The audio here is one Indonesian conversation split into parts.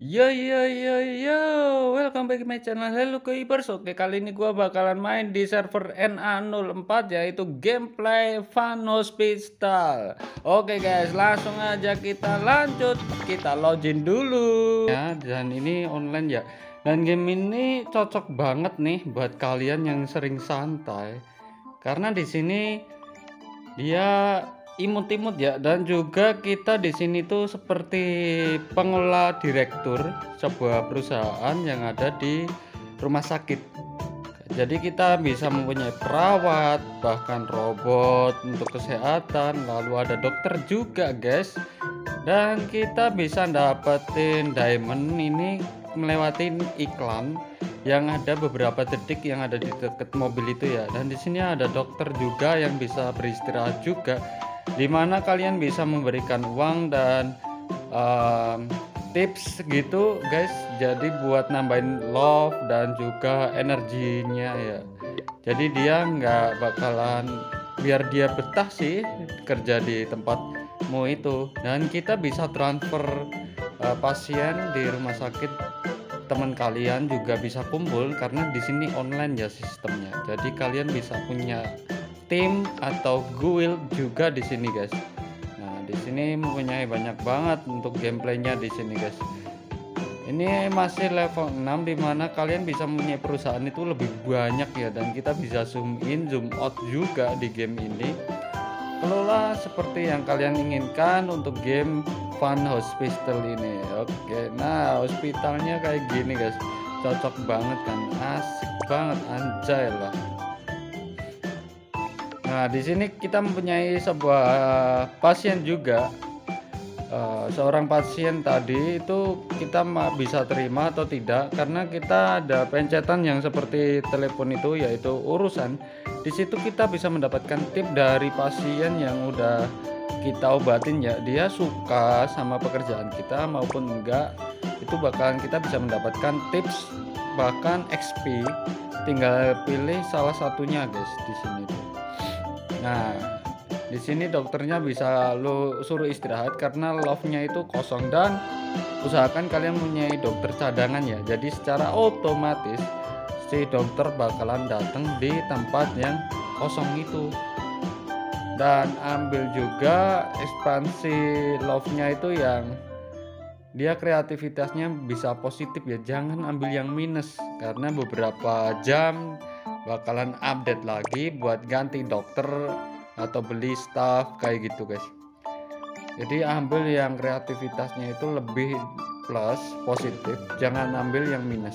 Yo yo yo yo, welcome back to my channel Hello Keepers. Oke, kali ini gua bakalan main di server NA04 yaitu gameplay Fun Hospital. Oke guys, langsung aja kita lanjut. Kita login dulu. Ya, dan ini online ya. Dan game ini cocok banget nih buat kalian yang sering santai. Karena di sini dia imut-imut ya dan juga kita di sini tuh seperti pengelola direktur sebuah perusahaan yang ada di rumah sakit. Jadi kita bisa mempunyai perawat, bahkan robot untuk kesehatan, lalu ada dokter juga, guys. Dan kita bisa dapetin diamond ini melewati iklan yang ada beberapa detik yang ada di dekat mobil itu ya. Dan di sini ada dokter juga yang bisa beristirahat juga di mana kalian bisa memberikan uang dan um, tips gitu guys? Jadi buat nambahin love dan juga energinya ya. Jadi dia nggak bakalan biar dia betah sih kerja di tempatmu itu. Dan kita bisa transfer uh, pasien di rumah sakit teman kalian juga bisa kumpul karena di sini online ya sistemnya. Jadi kalian bisa punya tim atau guild juga di sini guys. Nah di sini mempunyai banyak banget untuk gameplaynya di sini guys. Ini masih level 6 di mana kalian bisa mempunyai perusahaan itu lebih banyak ya. Dan kita bisa zoom in zoom out juga di game ini. Kelola seperti yang kalian inginkan untuk game fun hospital ini. Oke nah hospitalnya kayak gini guys. Cocok banget kan? Asik banget anjay lah Nah, di sini kita mempunyai sebuah pasien juga. Uh, seorang pasien tadi itu kita bisa terima atau tidak karena kita ada pencetan yang seperti telepon itu yaitu urusan. Di situ kita bisa mendapatkan tip dari pasien yang udah kita obatin ya dia suka sama pekerjaan kita maupun enggak itu bakalan kita bisa mendapatkan tips bahkan XP tinggal pilih salah satunya guys di sini tuh. Nah, di sini dokternya bisa lo suruh istirahat karena love-nya itu kosong dan usahakan kalian punya dokter cadangan ya. Jadi secara otomatis si dokter bakalan datang di tempat yang kosong itu. Dan ambil juga ekspansi love-nya itu yang dia kreativitasnya bisa positif ya. Jangan ambil yang minus karena beberapa jam bakalan update lagi buat ganti dokter atau beli staff kayak gitu guys. Jadi ambil yang kreativitasnya itu lebih plus positif. Jangan ambil yang minus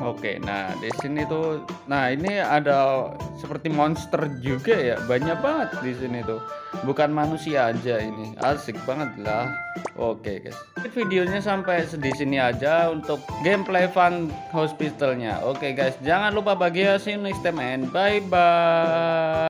Oke, nah di sini tuh, nah ini ada seperti monster juga ya, banyak banget di sini tuh. Bukan manusia aja ini, asik banget lah. Oke guys, videonya sampai di sini aja untuk gameplay fun hospitalnya. Oke guys, jangan lupa bahagia, see you next time and bye bye.